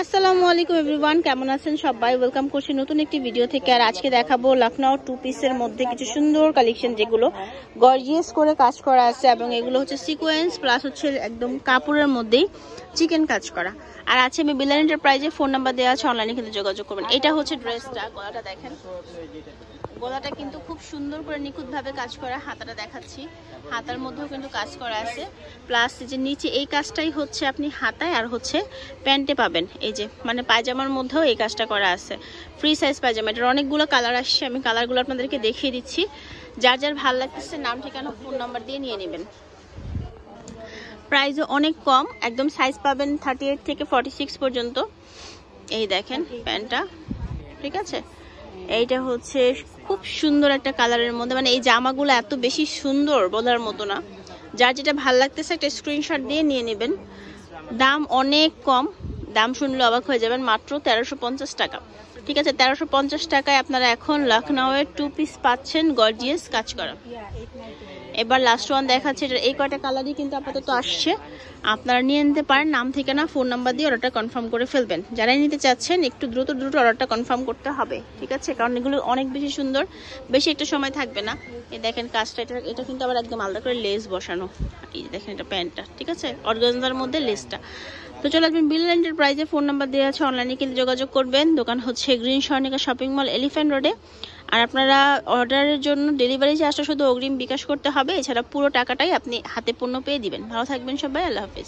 আসসালামু আলাইকুম এভরিওয়ান, কেমন আছেন সবাই? ওয়েলকাম করছি নতুন একটি ভিডিও থেকে। আর আজকে দেখাবো লখনৌ টু পিসের মধ্যে কিছু সুন্দর কালেকশন যেগুলো গর্জিয়াস করে কাজ করা আছে এবং এগুলো হচ্ছে সিকোয়েন্স প্লাস হচ্ছে একদম কাপড়ের মধ্যেই চিকেন কাজ করা। আর আছে আমি বিলান এন্টারপ্রাইজে ফোন নাম্বার দেওয়া আছে অনলাইনে কিন্তু যোগাযোগ করবেন। এটা হচ্ছে ড্রেসটা গলাটা দেখেন। গলাটা কিন্তু খুব সুন্দর করে নিখুঁতভাবে কাজ করা, হাতাটা দেখাচ্ছি। হাতার মধ্যেও কিন্তু কাজ করা আছে। প্লাস যে নিচে এই কাজটাই হচ্ছে আপনি হাতায় আর হচ্ছে প্যান্টে পাবেন। এই যে মানে পায়জামার মধ্যেও এই কাজটা করা আছে। Free size pyjama. এটার অনেকগুলো কালার আসছে। আমি কালারগুলো আপনাদেরকে দেখিয়ে দিচ্ছি। যার যার ভালো লাগতেছে, নাম, ঠিকানা ফোন নাম্বার দিয়ে নিয়ে নেবেন। প্রাইসও অনেক কম। একদম সাইজ পাবেন থার্টি এইট থেকে ফর্টি সিক্স পর্যন্ত। এই দেখেন প্যান্টটা। ঠিক আছে? এইটা হচ্ছে খুব সুন্দর একটা কালারের মধ্যে। মানে এই জামাগুলো এত বেশি সুন্দর বলার মতো না। যার যেটা ভালো লাগতেছে, একটা স্ক্রিনশট দিয়ে নিয়ে নেবেন। দাম অনেক কম। দাম শুনলে অবাক হয়ে যাবেন, মাত্র তেরোশো পঞ্চাশ টাকা। ঠিক আছে, তেরোশো পঞ্চাশ টাকায় আপনারা এখন লখনউয়ের টু পিস পাচ্ছেন গর্জিয়াস কাজ করা। এবার লাস্ট ওয়ান দেখাচ্ছে এটা এই কয়টা কালারই কিন্তু আপাতত আসছে। আপনারা নিয়ে নিতে পারেন, নাম ঠিকানা ফোন নাম্বার দিয়ে অর্ডারটা কনফার্ম করে ফেলবেন। যারাই নিতে চাচ্ছেন, একটু দ্রুত দ্রুত অর্ডারটা কনফার্ম করতে হবে, ঠিক আছে? কারণ এগুলো অনেক বেশি সুন্দর, বেশি একটা সময় থাকবে না। এই দেখেন কাজটা, এটা এটা কিন্তু আবার একদম আলাদা করে লেস বসানো। এই দেখেন এটা প্যান্টটা, ঠিক আছে? অর্গানজার মধ্যে লেসটা তো চলে আসবেন বিল এন্টারপ্রাইজে। ফোন নাম্বার দেওয়া আছে অনলাইনে কিন্তু যোগাযোগ করবেন। দোকান হচ্ছে green Swarnika shopping mall elephant রোডে আর আপনারা অর্ডারের জন্য ডেলিভারি চার্জটা শুধু অগ্রিম বিকাশ করতে হবে। এছাড়া পুরো টাকাটাই আপনি হাতে পণ্য পেয়ে দিবেন। ভালো থাকবেন সবাই, আল্লাহ হাফিজ।